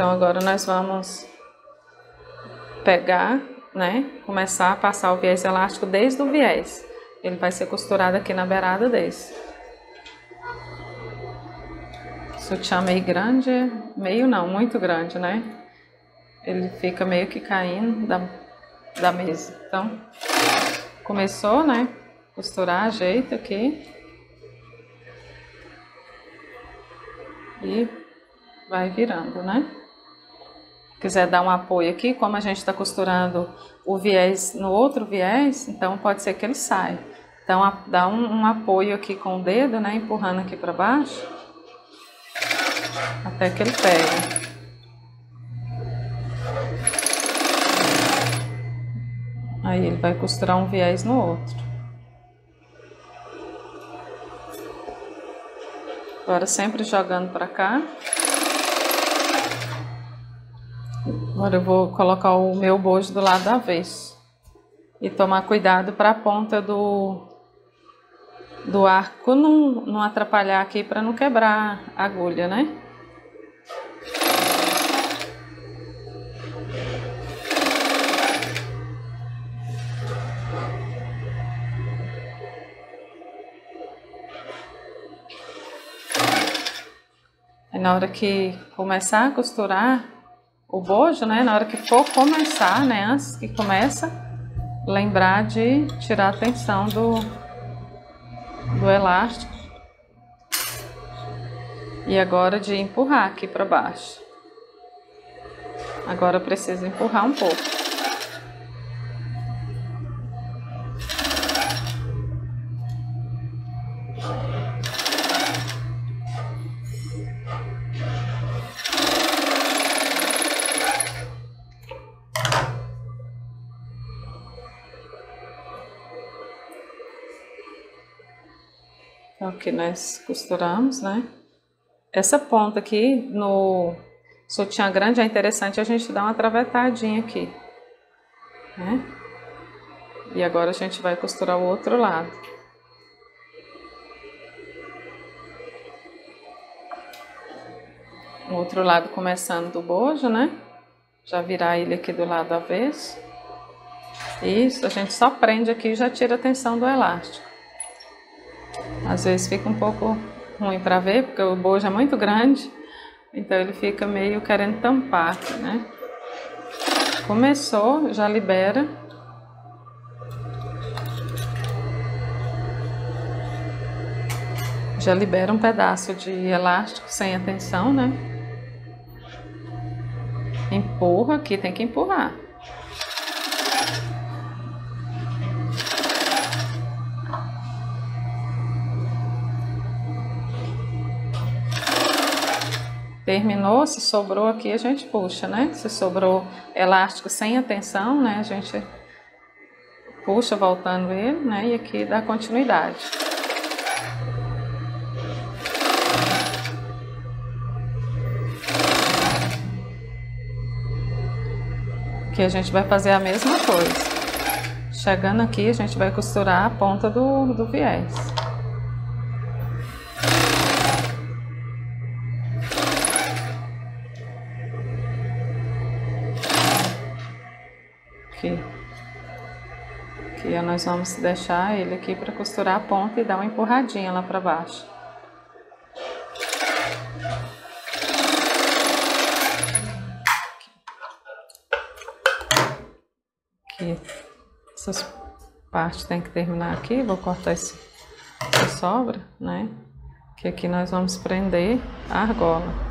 Então agora nós vamos pegar, né, começar a passar o viés elástico desde o viés. Ele vai ser costurado aqui na beirada desse. Sutiã meio grande, meio não, muito grande, né? Ele fica meio que caindo da, da mesa. Então, começou, né? Costurar, ajeita aqui. E vai virando, né? Quiser dar um apoio aqui, como a gente está costurando o viés no outro viés, então pode ser que ele saia. Então dá um, um apoio aqui com o dedo, né, empurrando aqui para baixo, até que ele pegue. Aí ele vai costurar um viés no outro. Agora sempre jogando para cá. Agora eu vou colocar o meu bojo do lado avesso. E tomar cuidado para a ponta do, do arco não, não atrapalhar aqui para não quebrar a agulha, né? Aí na hora que começar a costurar, o bojo, né, na hora que for começar, né, antes que começa, lembrar de tirar a tensão do, do elástico. E agora de empurrar aqui para baixo. Agora precisa empurrar um pouco. É o que nós costuramos, né? Essa ponta aqui no sutiã grande é interessante a gente dar uma travetadinha aqui, né? E agora a gente vai costurar o outro lado. O outro lado começando do bojo, né? Já virar ele aqui do lado avesso. Isso, a gente só prende aqui e já tira a tensão do elástico. Às vezes fica um pouco ruim para ver, porque o bojo é muito grande, então ele fica meio querendo tampar né? Começou, já libera. Já libera um pedaço de elástico sem atenção, né? Empurra aqui, tem que empurrar. Terminou, se sobrou aqui, a gente puxa, né? Se sobrou elástico sem atenção, né? A gente puxa voltando ele, né? E aqui dá continuidade. Aqui a gente vai fazer a mesma coisa. Chegando aqui, a gente vai costurar a ponta do, do viés. Aqui. Aqui nós vamos deixar ele aqui para costurar a ponta e dar uma empurradinha lá para baixo. Aqui. Essas partes tem que terminar aqui, vou cortar esse, essa sobra, né? Que aqui nós vamos prender a argola.